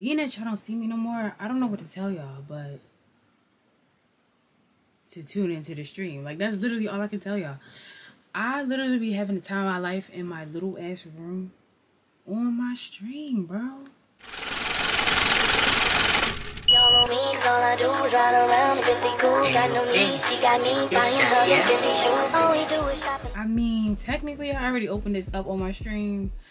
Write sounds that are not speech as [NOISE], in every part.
Being that y'all don't see me no more, I don't know what to tell y'all, but to tune into the stream. Like that's literally all I can tell y'all. I literally be having the time of my life in my little ass room on my stream, bro. Y'all know me, all I do is ride around and cool. Got no need, she got me buying her shoes. All we do is shopping. I mean, technically, I already opened this up on my stream, but let me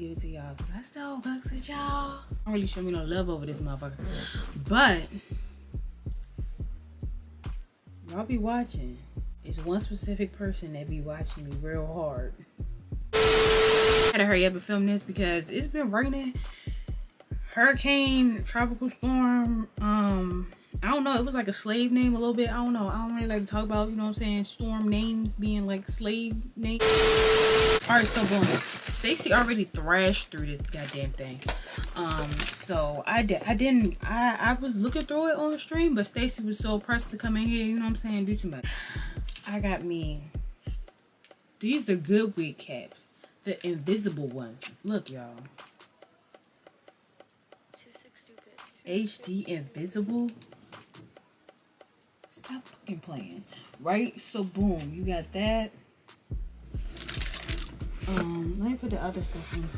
give it to y'all because I still bucks with y'all. Don't really show me no love over this motherfucker, but y'all be watching. It's one specific person that be watching me real hard. I had to hurry up and film this because it's been raining hurricane, tropical storm, um, I don't know, it was like a slave name a little bit. I don't know. I don't really like to talk about, you know what I'm saying, storm names being like slave names. Alright, so boom. Stacy already thrashed through this goddamn thing. Um, so I did I didn't I I was looking through it on the stream, but Stacy was so pressed to come in here, you know what I'm saying, do too much. I got me these the good wig caps. The invisible ones. Look, y'all. HD Invisible. Stop fucking playing. Right? So boom, you got that. Um, let me put the other stuff in.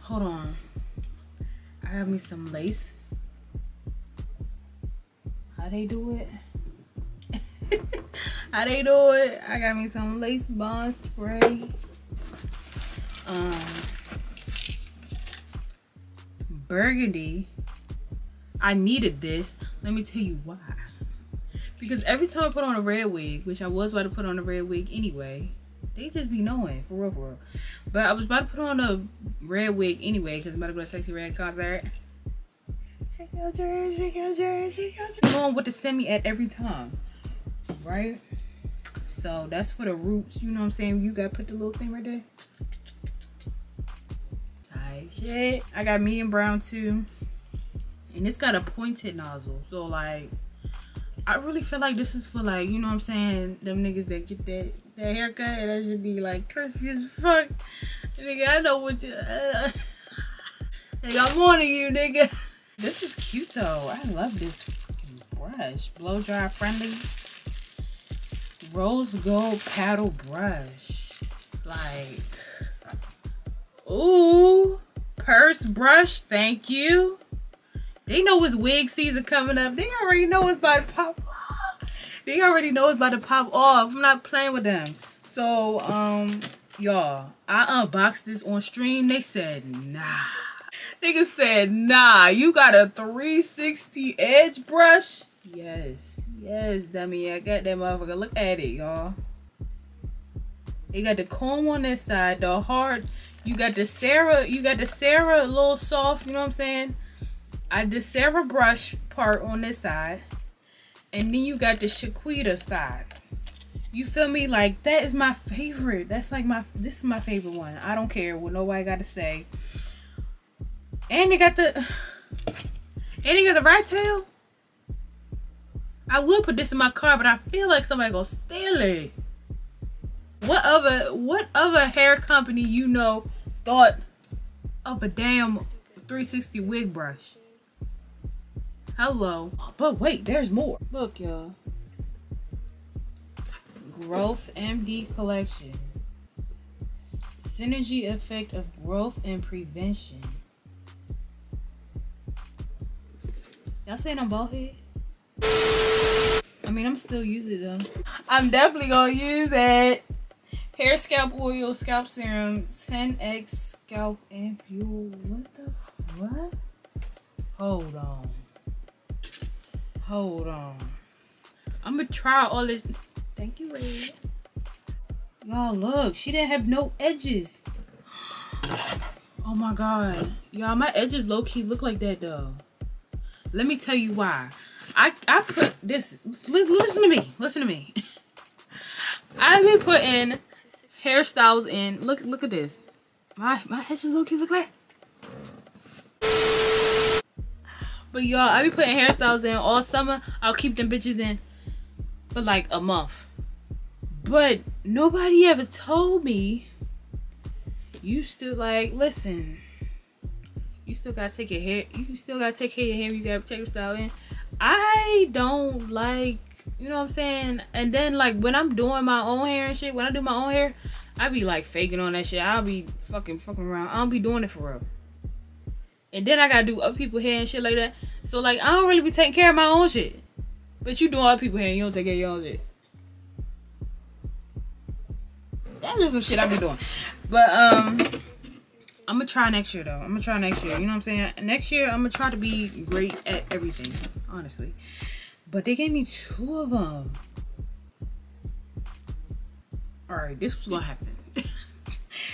Hold on. I have me some lace. How they do it? [LAUGHS] How they do it? I got me some lace bond spray. Um, burgundy I needed this. Let me tell you why. Because every time I put on a red wig, which I was about to put on a red wig anyway, they just be knowing for real, for real. But I was about to put on a red wig anyway because I'm about to go to Sexyy Red concert. Shake your dress, shake your dress, shake your dress. Going with the semi at every time, right? So that's for the roots. You know what I'm saying? You gotta put the little thing right there. Tight shit. I got medium brown too and it's got a pointed nozzle so like i really feel like this is for like you know what i'm saying? Them niggas that get that that haircut and that should be like crispy as fuck. Nigga i know what you uh, [LAUGHS] i'm warning you nigga. This is cute though. I love this brush. Blow dry friendly. Rose gold paddle brush. Like ooh purse brush. Thank you they know it's wig season coming up. They already know it's about to pop off. They already know it's about to pop off. I'm not playing with them. So, um, y'all, I unboxed this on stream. They said, nah. Nigga said, nah, you got a 360 edge brush? Yes, yes, dummy. I got that motherfucker. Look at it, y'all. You got the comb on this side, the hard. You got the Sarah, you got the Sarah a little soft, you know what I'm saying? I did Sarah brush part on this side. And then you got the Shaquita side. You feel me? Like that is my favorite. That's like my this is my favorite one. I don't care what nobody got to say. And they got the and they got the right tail. I would put this in my car, but I feel like somebody gonna steal it. What other what other hair company you know thought of a damn 360 wig brush? Hello. But wait, there's more. Look, y'all. Growth MD Collection. Synergy effect of growth and prevention. Y'all saying I'm bald head? I mean, I'm still using it though. I'm definitely gonna use it. Hair scalp oil, scalp serum, 10x scalp ampule. What the what? Hold on. Hold on. I'm gonna try all this. Thank you, Red. Y'all, look. She didn't have no edges. [GASPS] Oh my god. Y'all, my edges low-key look like that, though. Let me tell you why. I, I put this... Listen to me. Listen to me. [LAUGHS] I've been putting hairstyles in. Look, look at this. My, my edges low-key look like... But y'all, I be putting hairstyles in all summer. I'll keep them bitches in for like a month. But nobody ever told me you still like listen. You still gotta take your hair. You still gotta take care of your hair. You gotta check your style in. I don't like, you know what I'm saying. And then like when I'm doing my own hair and shit, when I do my own hair, I be like faking on that shit. I'll be fucking fucking around. I don't be doing it for real. And then I gotta do other people hair and shit like that. So like I don't really be taking care of my own shit. But you doing other people hair and you don't take care of your own shit. That's just some shit I be doing. But um I'm gonna try next year though. I'm gonna try next year. You know what I'm saying? Next year I'm gonna try to be great at everything, honestly. But they gave me two of them. All right, this was gonna happen.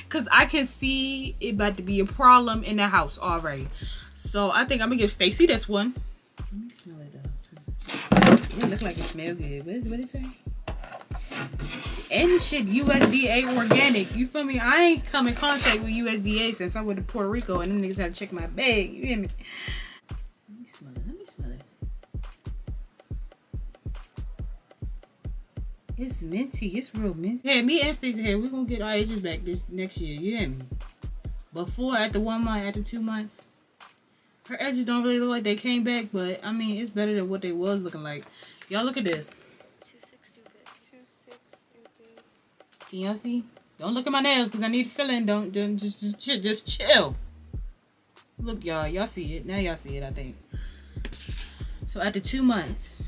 Cause I can see it about to be a problem in the house already. So I think I'm gonna give Stacy this one. Let me smell it though. It look like it smell good. What, what it say? And shit USDA organic. You feel me? I ain't come in contact with USDA since I went to Puerto Rico and them niggas had to check my bag. You hear? Me minty. It's real minty. Hey, me and Stacy here, we're gonna get our edges back this next year. You hear me? Before, after one month, after two months. Her edges don't really look like they came back, but I mean, it's better than what they was looking like. Y'all look at this. Can y'all see? Don't look at my nails because I need filling. Don't, don't just just chill, just chill. Look, y'all. Y'all see it. Now y'all see it, I think. So after two months,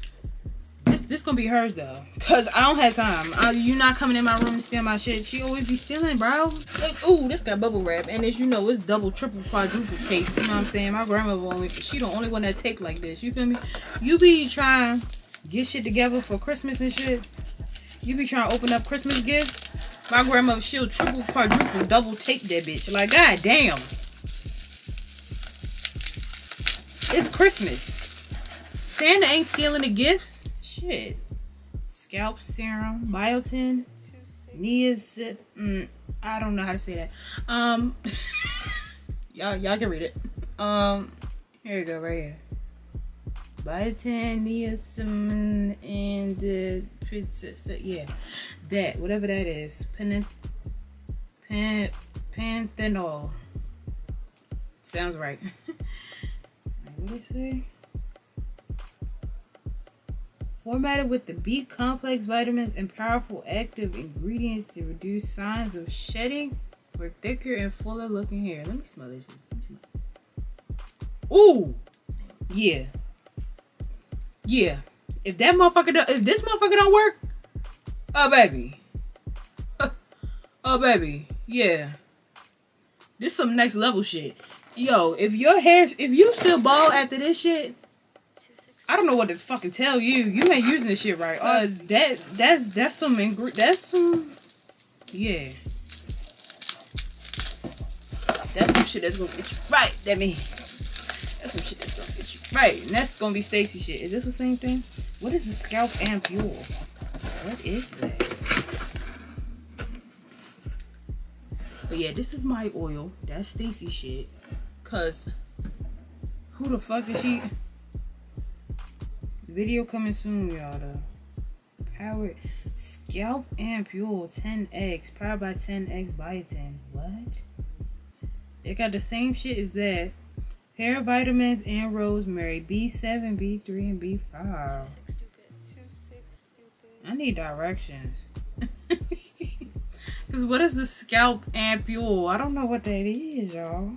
this gonna be hers though. Cause I don't have time. You not coming in my room to steal my shit. She always be stealing, bro. Look, ooh, this got bubble wrap. And as you know, it's double, triple, quadruple tape. You know what I'm saying? My grandmother only she the only one that tape like this. You feel me? You be trying get shit together for Christmas and shit. You be trying to open up Christmas gifts. My grandmother, she'll triple, quadruple, double tape that bitch. Like, god damn. It's Christmas. Santa ain't stealing the gifts. Shit. Scalp serum, biotin, niacin. Mm, I don't know how to say that. Um, [LAUGHS] y'all, y'all can read it. Um, here you go, right here. Biotin, niacin, and the princess. Yeah, that whatever that is. Pen, pen, panthenol. Sounds right. [LAUGHS] what do they say? Formatted with the B complex vitamins and powerful active ingredients to reduce signs of shedding for thicker and fuller looking hair. Let me smell this. Ooh, yeah, yeah. If that motherfucker, do, if this motherfucker don't work, oh baby, [LAUGHS] oh baby, yeah. This some next level shit. Yo, if your hair, if you still bald after this shit, I don't know what to fucking tell you. You ain't using this shit right. Uh, that that's that's some ingre that's some yeah. That's some shit that's gonna get you right. That me. That's some shit that's gonna get you right. And that's gonna be Stacy shit. Is this the same thing? What is the scalp ampule? What is that? But yeah, this is my oil. That's Stacy shit. Cause who the fuck is she? Video coming soon, y'all. The powered scalp ampule 10x powered by 10x by 10. What? It got the same shit as that. Hair vitamins and rosemary. B7, B3, and B5. I need directions. [LAUGHS] Because what is the scalp ampule? I don't know what that is, y'all.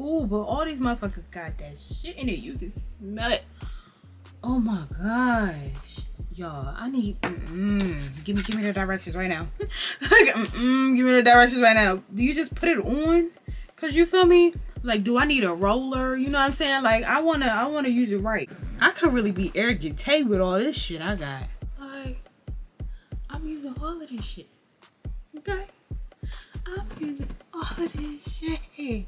Ooh, but all these motherfuckers got that shit in it. You can smell it. Oh my gosh. Y'all, I need mm give me give me the directions right now. [LAUGHS] mm give me the directions right now. Do you just put it on? Cause you feel me? Like, do I need a roller? You know what I'm saying? Like, I wanna I wanna use it right. I could really be arrogant Tay with all this shit I got. Like, I'm using all of this shit. Okay? I'm using all of this shit.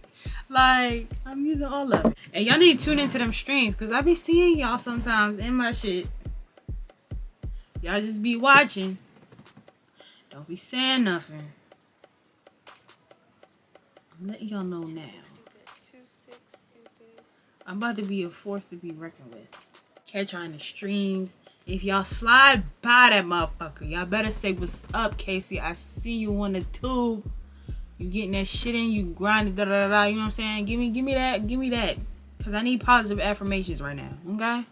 Like, I'm using all of it. And y'all need to tune into them streams because I be seeing y'all sometimes in my shit. Y'all just be watching. Don't be saying nothing. I'm letting y'all know now. I'm about to be a force to be reckoned with. Catch y'all the streams. If y'all slide by that motherfucker, y'all better say what's up, KC. I see you on the tube. You getting that shit in, you grinding, da da da. You know what I'm saying? Give me, give me that, give me that, cause I need positive affirmations right now. Okay.